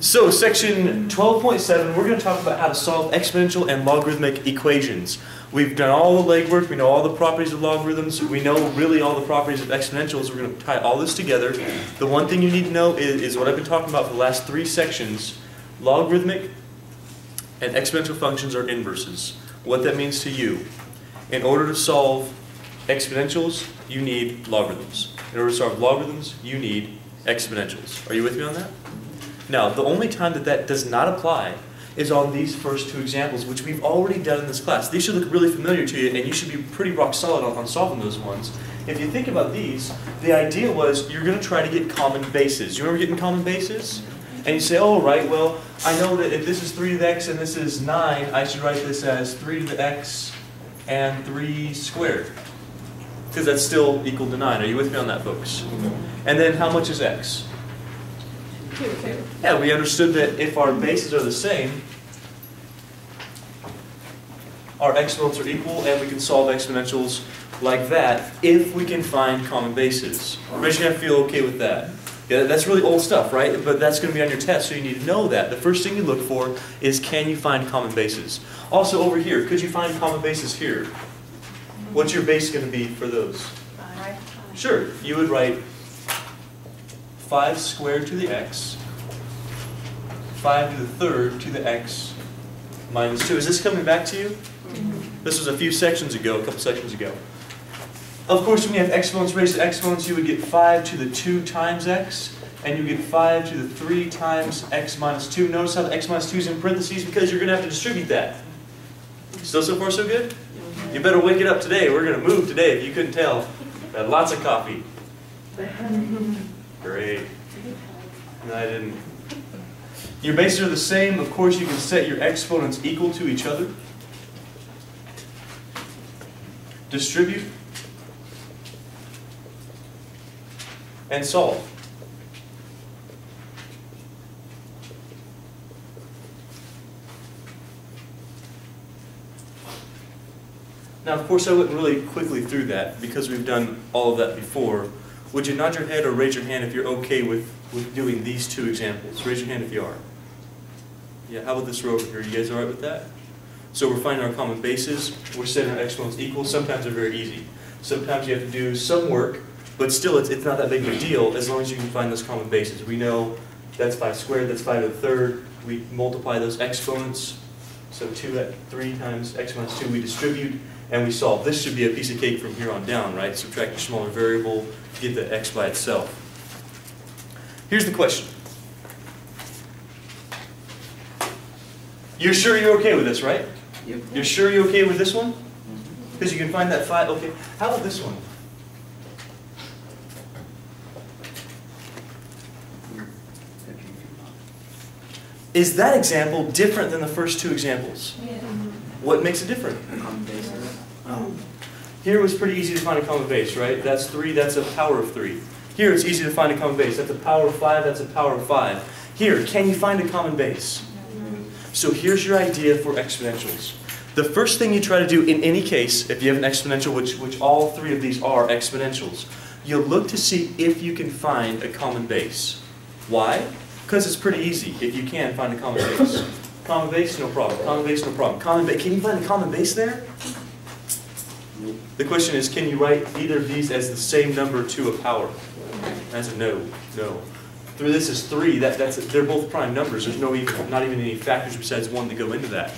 So section 12.7, we're going to talk about how to solve exponential and logarithmic equations. We've done all the legwork, we know all the properties of logarithms, we know really all the properties of exponentials. We're going to tie all this together. The one thing you need to know is, is what I've been talking about for the last three sections. Logarithmic and exponential functions are inverses. What that means to you. In order to solve exponentials, you need logarithms. In order to solve logarithms, you need exponentials. Are you with me on that? Now, the only time that that does not apply is on these first two examples, which we've already done in this class. These should look really familiar to you, and you should be pretty rock solid on, on solving those ones. If you think about these, the idea was you're going to try to get common bases. You remember getting common bases? And you say, oh, right, well, I know that if this is 3 to the x and this is 9, I should write this as 3 to the x and 3 squared. Because that's still equal to 9. Are you with me on that, folks? Mm-hmm. And then how much is x? Yeah, we understood that if our bases are the same, our exponents are equal and we can solve exponentials like that if we can find common bases. Everybody's going to feel okay with that. Yeah, that's really old stuff, right? But that's going to be on your test, so you need to know that. The first thing you look for is can you find common bases? Also over here, could you find common bases here? What's your base going to be for those? Sure, you would write 5 squared to the x, 5 to the third to the x minus 2. Is this coming back to you? Mm-hmm. This was a few sections ago, a couple sections ago. Of course, when you have exponents raised to exponents, you would get 5 to the 2 times x, and you get 5 to the 3 times x minus 2. Notice how the x minus 2 is in parentheses because you're going to have to distribute that. Still so far so good? Mm-hmm. You better wake it up today. We're going to move today if you couldn't tell. Had lots of coffee. Great. No, I didn't. Your bases are the same. Of course, you can set your exponents equal to each other. Distribute. And solve. Now, of course, I went really quickly through that because we've done all of that before. Would you nod your head or raise your hand if you're okay with, with doing these two examples? Raise your hand if you are. Yeah, how about this row over here? You guys all right with that? So we're finding our common bases. We're setting our exponents equal. Sometimes they're very easy. Sometimes you have to do some work, but still it's, it's not that big of a deal as long as you can find those common bases. We know that's 5 squared, that's 5 to the third. We multiply those exponents. So 2 at 3 times x minus 2, we distribute and we solve. This should be a piece of cake from here on down, right? Subtract a smaller variable, get the x by itself. Here's the question. You're sure you're okay with this, right? Yep. You're sure you're okay with this one? Because you can find that five, okay. How about this one? Is that example different than the first two examples? Yeah. What makes it different? Oh. Here it was pretty easy to find a common base, right? That's 3, that's a power of 3. Here it's easy to find a common base. That's a power of 5, that's a power of 5. Here, can you find a common base? So here's your idea for exponentials. The first thing you try to do in any case, if you have an exponential, which, which all three of these are exponentials, you'll look to see if you can find a common base. Why? Because it's pretty easy if you can find a common base. Common base, no problem. Common base, no problem. Common base, can you find a common base there? The question is, can you write either of these as the same number to a power? That's a no, no. Through this is three, that, that's, they're both prime numbers. There's no even, not even any factors besides one that go into that,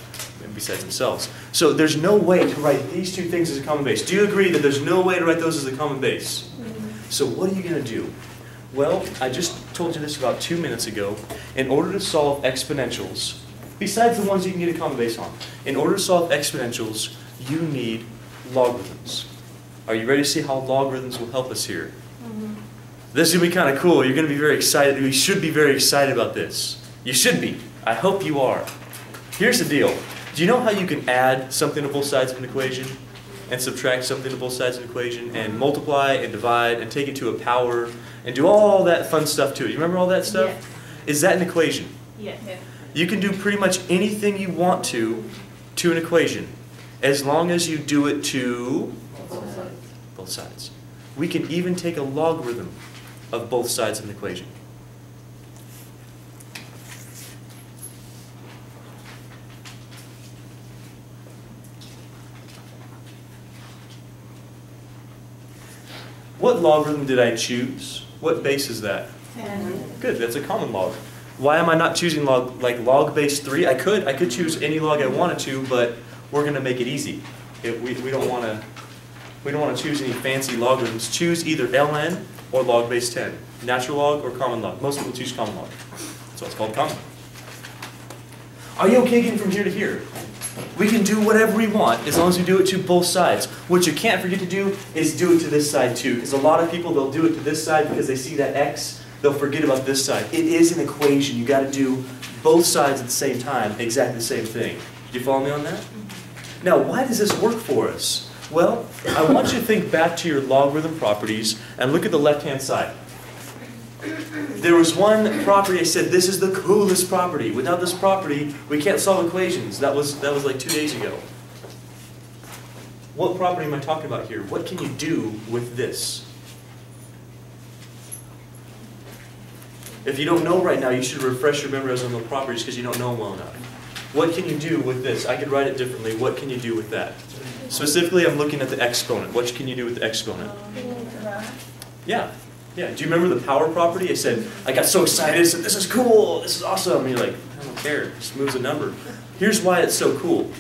and besides themselves. So there's no way to write these two things as a common base. Do you agree that there's no way to write those as a common base? Mm-hmm. So what are you going to do? Well, I just told you this about two minutes ago. In order to solve exponentials, besides the ones you can get a common base on, in order to solve exponentials, you need logarithms. Are you ready to see how logarithms will help us here? Mm-hmm. This is going to be kind of cool. You're going to be very excited. You should be very excited about this. You should be. I hope you are. Here's the deal. Do you know how you can add something to both sides of an equation and subtract something to both sides of an equation and multiply and divide and take it to a power and do all that fun stuff to it? You remember all that stuff? Yes. Is that an equation? Yeah. You can do pretty much anything you want to to an equation as long as you do it to both sides. We can even take a logarithm of both sides of an equation. What logarithm did I choose? What base is that? 10. Good, that's a common log. Why am I not choosing log like log base 3? I could, I could choose any log I wanted to, but we're going to make it easy. It, we, we don't want to we don't want to choose any fancy logarithms. Choose either ln or log base 10. Natural log or common log. Most people choose common log. So it's called common. Are you okay getting from here to here? We can do whatever we want as long as we do it to both sides. What you can't forget to do is do it to this side too. Because a lot of people, they'll do it to this side because they see that x, they'll forget about this side. It is an equation. you got to do both sides at the same time, exactly the same thing. Do you follow me on that? Now, why does this work for us? Well, I want you to think back to your logarithm properties and look at the left-hand side. There was one property I said, this is the coolest property. Without this property, we can't solve equations. That was, that was like two days ago. What property am I talking about here? What can you do with this? If you don't know right now, you should refresh your memory on the properties because you don't know them well enough. What can you do with this? I could write it differently. What can you do with that? Specifically, I'm looking at the exponent. What can you do with the exponent? Yeah. Yeah. Do you remember the power property? I said, I got so excited. I said, this is cool. This is awesome. And you're like, I don't care. Just moves a number. Here's why it's so cool.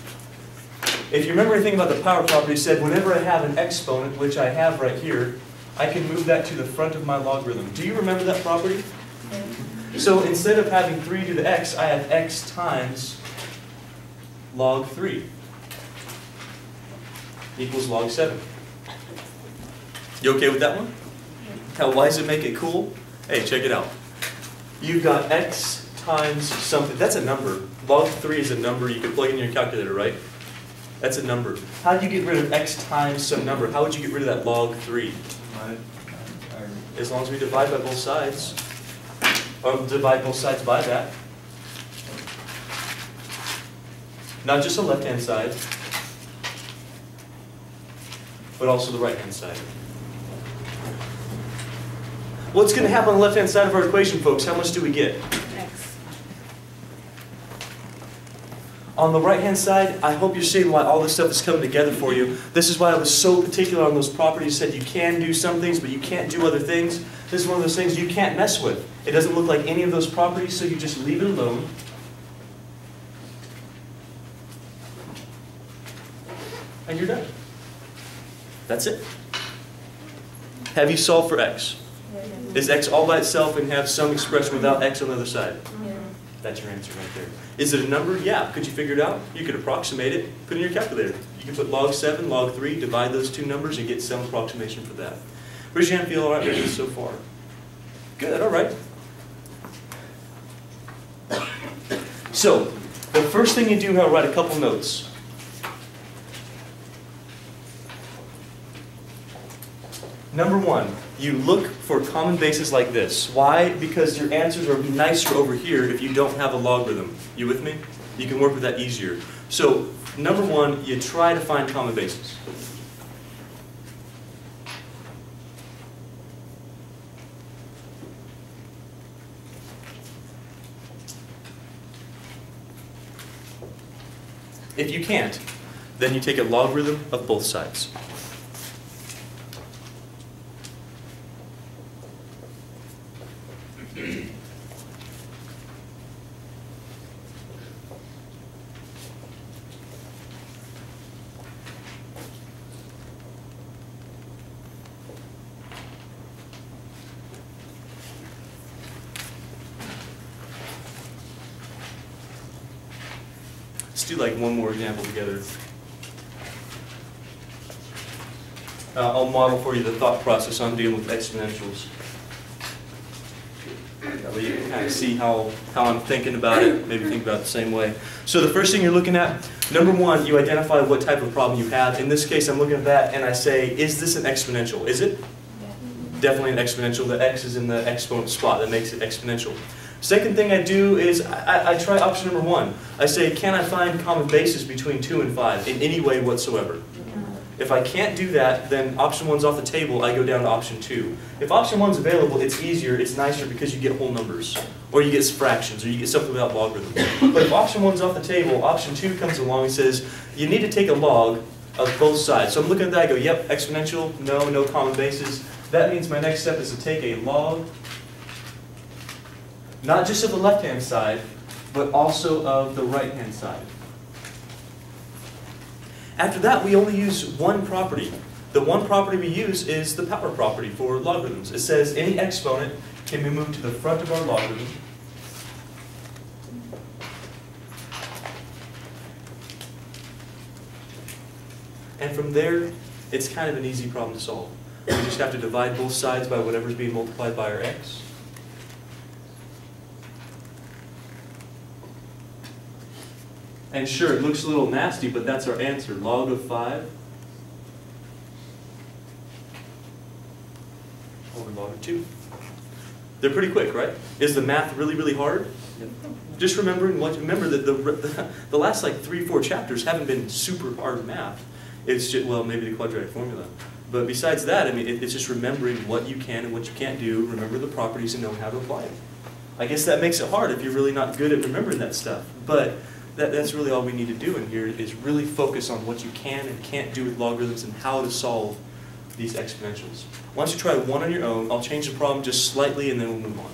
If you remember anything about the power property, it said whenever I have an exponent, which I have right here, I can move that to the front of my logarithm. Do you remember that property? So instead of having 3 to the x, I have x times log 3 equals log 7. You okay with that one? Now, why does it make it cool? Hey, check it out. You've got x times something. That's a number. Log 3 is a number you can plug in your calculator, right? That's a number. How do you get rid of x times some number? How would you get rid of that log 3? As long as we divide by both sides. Or divide both sides by that. Not just the left-hand side, but also the right-hand side. What's going to happen on the left-hand side of our equation, folks? How much do we get? X. On the right-hand side, I hope you're seeing why all this stuff is coming together for you. This is why I was so particular on those properties, said you can do some things, but you can't do other things. This is one of those things you can't mess with. It doesn't look like any of those properties, so you just leave it alone. And you're done. That's it. Have you solved for x? Is x all by itself and have some expression without x on the other side? That's your answer right there. Is it a number? Yeah. Could you figure it out? You could approximate it, put it in your calculator. You can put log 7, log 3, divide those two numbers, and get some approximation for that. Raise your feel all right with this so far? Good, all right. So, the first thing you do, I'll write a couple notes. Number one, you look for common bases like this. Why? Because your answers are nicer over here if you don't have a logarithm. You with me? You can work with that easier. So, number one, you try to find common bases. If you can't, then you take a logarithm of both sides. Do like one more example together. Uh, I'll model for you the thought process on dealing with exponentials. That way you can kind of see how, how I'm thinking about it, maybe think about it the same way. So the first thing you're looking at, number one, you identify what type of problem you have. In this case, I'm looking at that and I say, is this an exponential? Is it? Definitely an exponential. The x is in the exponent spot. That makes it exponential. Second thing I do is I, I, try option number one. I say, can I find common bases between 2 and 5 in any way whatsoever? If I can't do that, then option one's off the table, I go down to option two. If option one's available, it's easier, it's nicer because you get whole numbers. Or you get fractions, or you get something without logarithms. But if option one's off the table, option two comes along and says, you need to take a log of both sides. So I'm looking at that, I go, yep, exponential, no, no common bases. That means my next step is to take a log, not just of the left-hand side, but also of the right-hand side. After that, we only use one property. The one property we use is the power property for logarithms. It says any exponent can be moved to the front of our logarithm. And from there, it's kind of an easy problem to solve. We just have to divide both sides by whatever's being multiplied by our x. And sure, it looks a little nasty, but that's our answer. Log of 5 over log of 2. They're pretty quick, right? Is the math really, really hard? Just remembering what, remember that the, the, the last like three, four chapters haven't been super hard math. It's just, well, maybe the quadratic formula. But besides that, I mean, it, it's just remembering what you can and what you can't do, remember the properties and know how to apply them. I guess that makes it hard if you're really not good at remembering that stuff. But that, that's really all we need to do in here is really focus on what you can and can't do with logarithms and how to solve these exponentials. Once you try one on your own, I'll change the problem just slightly and then we'll move on.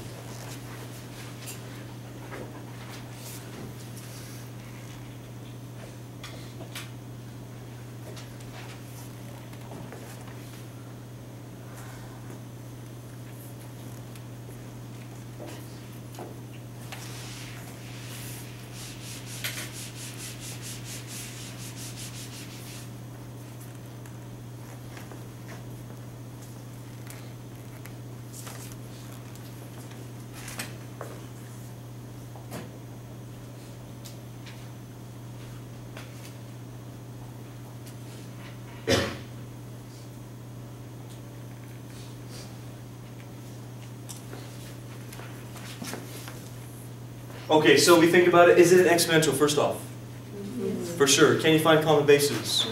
Okay, so we think about it, is it an exponential first off? For sure. Can you find common bases?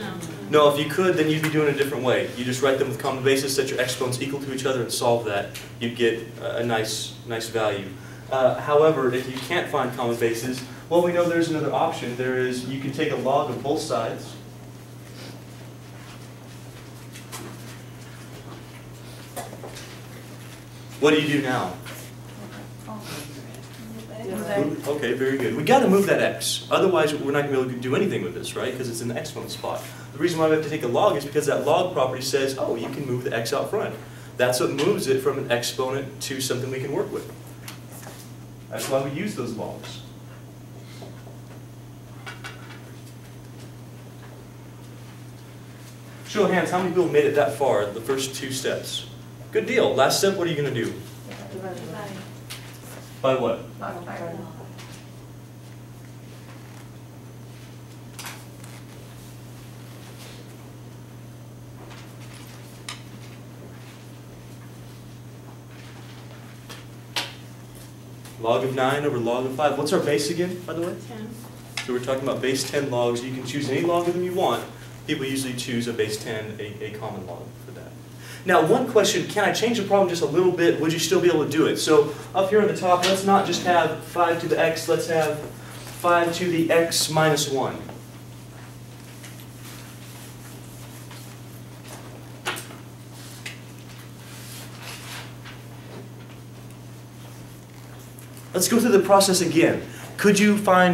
No, no. if you could, then you'd be doing it a different way. You just write them with common bases, set your exponents equal to each other, and solve that. You'd get a a nice, nice value. Uh, however, if you can't find common bases, well, we know there's another option. There is, you can take a log of both sides. What do you do now? Okay, very good. We got to move that x. Otherwise, we're not going to be able to do anything with this, right? Because it's in the exponent spot. The reason why we have to take a log is because that log property says, oh, you can move the x out front. That's what moves it from an exponent to something we can work with. That's why we use those logs. Show of hands, how many people made it that far, the first two steps? Good deal. Last step, what are you going to do? By what? Log of 9 over log of 5. What's our base again, by the way? 10. So we're talking about base 10 logs. You can choose any logarithm you want. People usually choose a base 10, a, a common log for that. Now, one question, can I change the problem just a little bit? Would you still be able to do it? So up here on the top, let's not just have 5 to the x, let's have 5 to the x minus 1. Let's go through the process again. Could you find